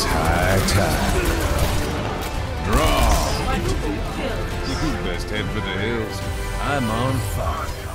It's high time. Draw. You best head for the hills. I'm on fire.